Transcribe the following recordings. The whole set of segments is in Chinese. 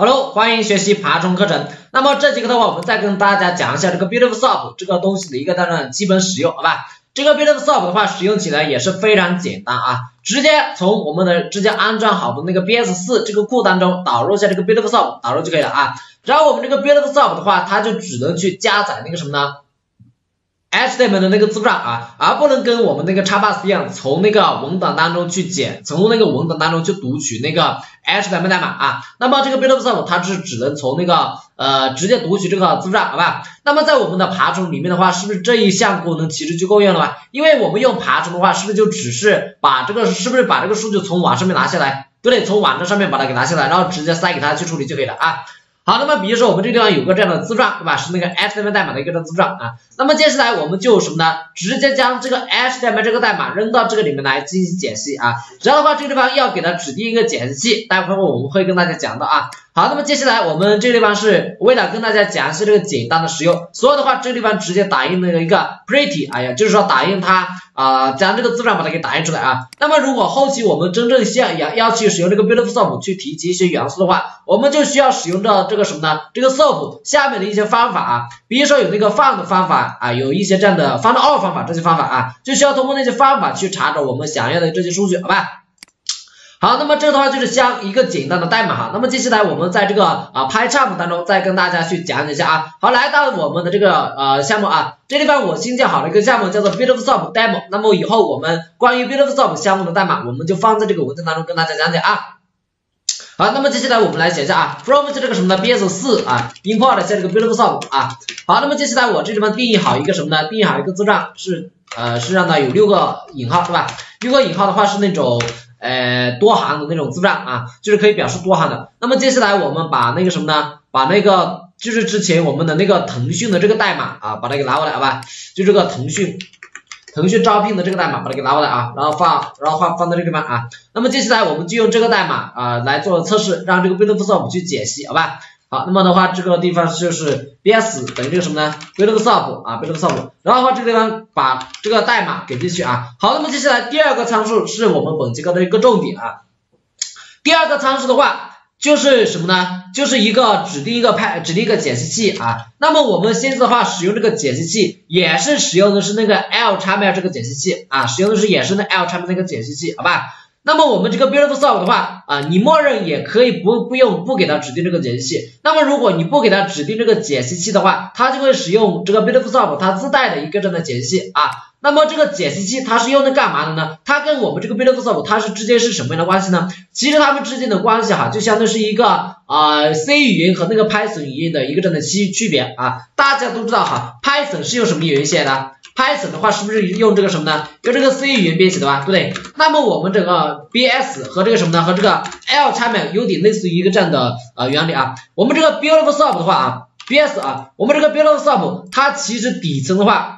Hello，欢迎学习爬虫课程。那么这节课的话，我们再跟大家讲一下这个 Beautiful Soup 这个东西的一个它的基本使用，好吧？这个 Beautiful Soup 的话，使用起来也是非常简单啊，直接从我们的直接安装好的那个 BS 四这个库当中导入一下这个 Beautiful Soup 导入就可以了啊。然后我们这个 Beautiful Soup 的话，它就只能去加载那个什么呢？HTML 的那个字符串啊，而不能跟我们那个叉 pass 一样，从那个文档当中去捡，从那个文档当中去读取那个 HTML 代码啊。那么这个 Beautiful Soap 它是只能从那个呃直接读取这个字符串，好吧？那么在我们的爬虫里面的话，是不是这一项功能其实就够用了吧？因为我们用爬虫的话，是不是就只是把这个是不是把这个数据从网上面拿下来，对不对？从网站上面把它给拿下来，然后直接塞给它去处理就可以了啊。好，那么比如说我们这个地方有个这样的字串，对吧？是那个 HTML 代码的一个这字串啊。那么接下来我们就什么呢？直接将这个 HTML 这个代码扔到这个里面来进行解析啊。然后的话，这个地方要给它指定一个解析器，待会儿我们会跟大家讲到啊。好，那么接下来我们这个地方是为了跟大家讲一下这个简单的使用，所以的话这个地方直接打印那个一个 pretty，哎呀，就是说打印它啊，将这个字串把它给打印出来啊。那么如果后期我们真正需要要要去使用这个 Beautiful Soap 去提取一些元素的话，我们就需要使用到这个什么呢？这个 Soap 下面的一些方法啊，比如说有那个 Find 方法啊，有一些这样的 Find All 方法这些方法啊，就需要通过那些方法去查找我们想要的这些数据，好吧？好，那么这个的话就是像一个简单的代码哈，那么接下来我们在这个啊 PyCharm 当中再跟大家去讲解一下啊。好，来到我们的这个呃项目啊，这地方我新建好了一个项目叫做 Beautiful Soap Demo，那么以后我们关于 Beautiful Soap 项目的代码，我们就放在这个文件当中跟大家讲解啊。好，那么接下来我们来写一下啊，from 这个什么呢？BS 四啊，import 下这个 Beautiful Soap 啊。好，那么接下来我这地方定义好一个什么呢？定义好一个字串是呃是让它有六个引号，对吧？六个引号的话是那种。呃，多行的那种字串啊，就是可以表示多行的。那么接下来我们把那个什么呢？把那个就是之前我们的那个腾讯的这个代码啊，把它给拿过来，好吧？就这个腾讯腾讯招聘的这个代码，把它给拿过来啊，然后放然后放放在这个地方啊。那么接下来我们就用这个代码啊来做测试，让这个 b u i l d 我们去解析，好吧？好，那么的话，这个地方就是 bs 等于这个什么呢？Beautiful Soap 啊，Beautiful Soap，然后的话，这个地方把这个代码给进去啊。好，那么接下来第二个参数是我们本节课的一个重点啊。第二个参数的话就是什么呢？就是一个指定一个派指定一个解析器啊。那么我们现在的话使用这个解析器也是使用的是那个 LXML 这个解析器啊，使用的是也是那 LXML 那个解析器，好吧？那么我们这个 Beautiful Soap 的话啊，你默认也可以不不用不给它指定这个解析器。那么如果你不给它指定这个解析器的话，它就会使用这个 Beautiful Soap 它自带的一个这样的解析器啊。那么这个解析器它是用来干嘛的呢？它跟我们这个 Beautiful Soap 它是之间是什么样的关系呢？其实它们之间的关系哈，就相当于是一个啊 C 语言和那个 Python 语言的一个这样的区区别啊。大家都知道哈，Python 是用什么语言写的？Python 的话是不是用这个什么呢？用这个 C 语言编写的吧，对不对？那么我们这个 BS 和这个什么呢？和这个 L 产品有点类似于一个这样的呃原理啊。我们这个 Beautiful Soap 的话啊，BS 啊，我们这个 Beautiful Soap 它其实底层的话。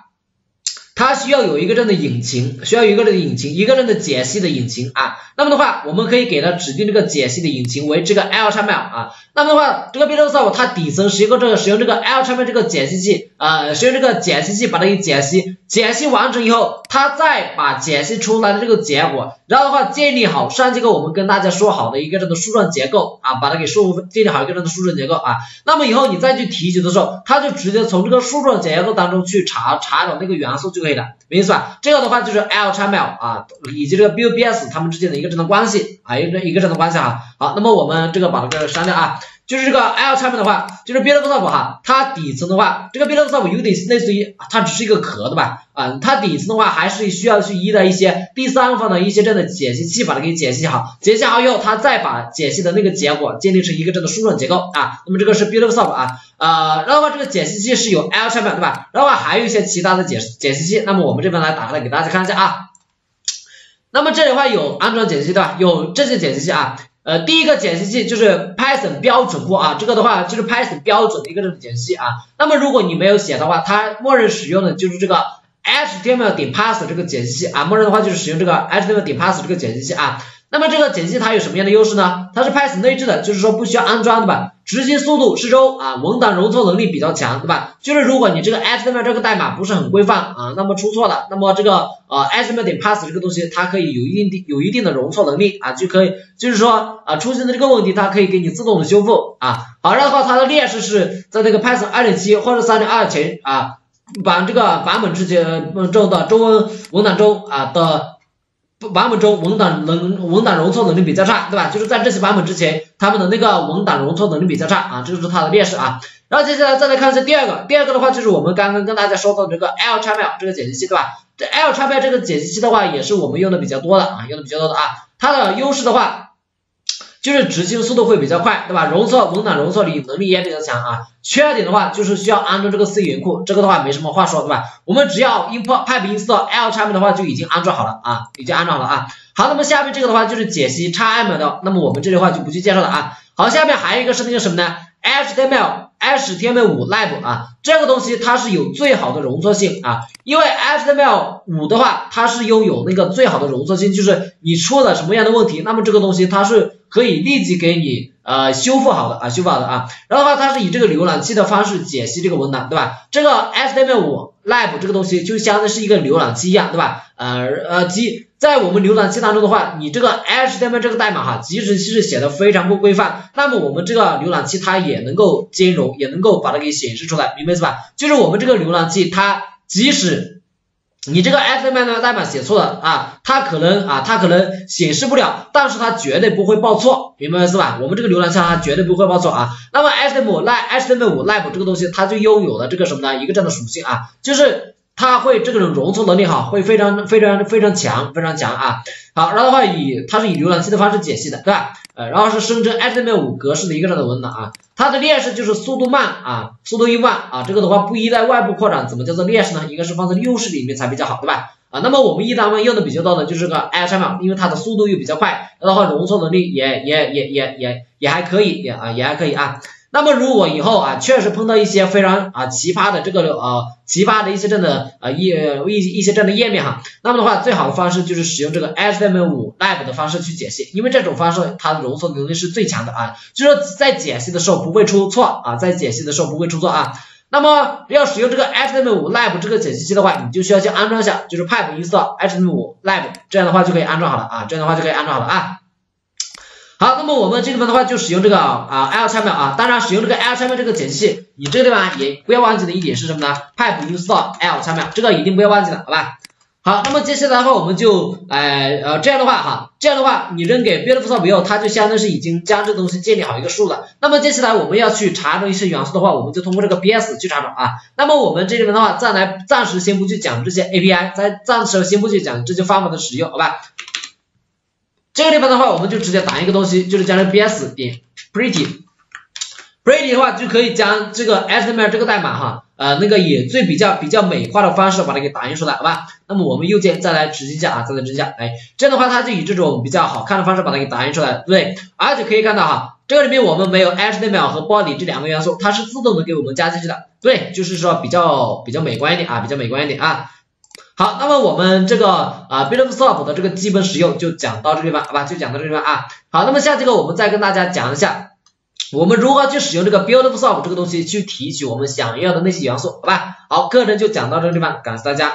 它需要有一个这样的引擎，需要有一个这个引擎，一个这样的解析的引擎啊。那么的话，我们可以给它指定这个解析的引擎为这个 LXML 啊。那么的话，这个 B 65它底层是一个这个使用这个 LXML 这个解析器啊，使用这个解析器把它给解析，解析完成以后，它再把解析出来的这个结果，然后的话建立好上节课我们跟大家说好的一个这个树状结构啊，把它给树建立好一个这样的树状结构啊。那么以后你再去提取的时候，它就直接从这个树状结构当中去查查找那个元素就可以。对的，没意思吧？这个的话就是 l 叉 ml 啊，以及这个 BUBS 它们之间的一个这样的关系啊，一个一个这样的关系啊。好，那么我们这个把这个删掉啊。就是这个 L 产品的话，就是 Beautiful Soap 哈，它底层的话，这个 Beautiful Soap 有点类似于，它只是一个壳的吧，啊，它底层的话还是需要去依赖一些第三方的一些这样的解析器把它给解析好，解析好以后，它再把解析的那个结果建立成一个这样的树状结构啊，那么这个是 Beautiful Soap 啊，呃，然后话这个解析器是有 L 产品对吧？然后还有一些其他的解解析器，那么我们这边来打开来给大家看一下啊，那么这里的话有安装解析器对吧？有这些解析器啊。呃，第一个解析器就是 Python 标准库啊，这个的话就是 Python 标准的一个这种解析器啊。那么如果你没有写的话，它默认使用的就是这个 HTML 点 Parse 这个解析器啊，默认的话就是使用这个 HTML 点 Parse 这个解析器啊。那么这个解析它有什么样的优势呢？它是 Python 内置的，就是说不需要安装对吧？执行速度适中啊，文档容错能力比较强对吧？就是如果你这个 HTML 这个代码不是很规范啊，那么出错了，那么这个呃 HTML 点 pass 这个东西它可以有一定的有一定的容错能力啊，就可以就是说啊出现的这个问题它可以给你自动的修复啊。好，然后它的劣势是在这个 Python 二点七或者三点二前啊。版这个版本之前中的中文文档中啊的版本中文档能文档容错能力比较差，对吧？就是在这些版本之前，他们的那个文档容错能力比较差啊，这就是它的劣势啊。然后接下来再来看一下第二个，第二个的话就是我们刚刚跟大家说到这个 LXML 这个解析器，对吧？这 LXML 这个解析器的话也是我们用的比较多的啊，用的比较多的啊。它的优势的话。就是执行速度会比较快，对吧？容错文档容错率能力也比较强啊。缺点的话就是需要安装这个 C 云库，这个的话没什么话说，对吧？我们只要 import pip install L 产品的话就已经安装好了啊，已经安装好了啊。好，那么下面这个的话就是解析 XM 的，那么我们这里的话就不去介绍了啊。好，下面还有一个是那个什么呢？HTML HTML5 Lib 啊，这个东西它是有最好的容错性啊，因为 HTML5 的话它是拥有那个最好的容错性，就是你出了什么样的问题，那么这个东西它是。可以立即给你呃修复好的啊，修复好的啊，然后的话它是以这个浏览器的方式解析这个文档，对吧？这个 HTML5 Lib 这个东西就相当于是一个浏览器一样，对吧？呃呃，即在我们浏览器当中的话，你这个 HTML 这个代码哈，即使是写的非常不规范，那么我们这个浏览器它也能够兼容，也能够把它给显示出来，明白是吧？就是我们这个浏览器它即使你这个 HTML 的代码写错了啊，它可能啊，它可能显示不了，但是它绝对不会报错，明白是吧？我们这个浏览器它绝对不会报错啊。那么 HTML 5 HTML 5 Live 这个东西，它就拥有了这个什么呢？一个这样的属性啊，就是。它会这个种容错能力哈，会非常非常非常强，非常强啊。好，然后的话以它是以浏览器的方式解析的，对吧？呃，然后是生成 HTML5 格式的一个这样的文档啊。它的劣势就是速度慢啊，速度又慢啊。这个的话不依赖外部扩展，怎么叫做劣势呢？应该是放在优势里面才比较好，对吧？啊，那么我们一单位用的比较多的就是个 HTML，因为它的速度又比较快，然后的话容错能力也也也也也也还可以，也啊也还可以啊。那么如果以后啊，确实碰到一些非常啊奇葩的这个呃奇葩的一些这样的啊一一一些这样的页面哈，那么的话最好的方式就是使用这个 HTML5 Lib 的方式去解析，因为这种方式它的容错能力是最强的啊，就是在解析的时候不会出错啊，在解析的时候不会出错啊。那么要使用这个 HTML5 Lib 这个解析器的话，你就需要去安装一下，就是 pipe install HTML5 Lib，这样的话就可以安装好了啊，这样的话就可以安装好了啊。好，那么我们这个地方的话就使用这个啊 L 叉秒啊，当然使用这个 L 叉秒这个解析器，你这个地方也不要忘记的一点是什么呢？pipe install L 叉秒，这个一定不要忘记了，好吧？好，那么接下来的话我们就哎呃这样的话哈，这样的话你扔给 Beautiful 以后，它就相当是已经将这东西建立好一个数了。那么接下来我们要去查找一些元素的话，我们就通过这个 PS 去查找啊。那么我们这里面的话，再来暂时先不去讲这些 API，在暂时先不去讲这些方法的使用，好吧？这个地方的话，我们就直接打一个东西，就是将这 bs 点 pretty，pretty 的话就可以将这个 HTML 这个代码哈，呃那个以最比较比较美化的方式把它给打印出来，好吧？那么我们右键再来直接加啊，再来直接加，哎，这样的话它就以这种比较好看的方式把它给打印出来，对，而且可以看到哈，这个里面我们没有 HTML 和 body 这两个元素，它是自动的给我们加进去的，对，就是说比较比较美观一点啊，比较美观一点啊。好，那么我们这个啊 b u i l d s o p 的这个基本使用就讲到这地方，好吧，就讲到这地方啊。好，那么下节课我们再跟大家讲一下，我们如何去使用这个 b u i l d s o p 这个东西去提取我们想要的那些元素，好吧？好，课程就讲到这个地方，感谢大家。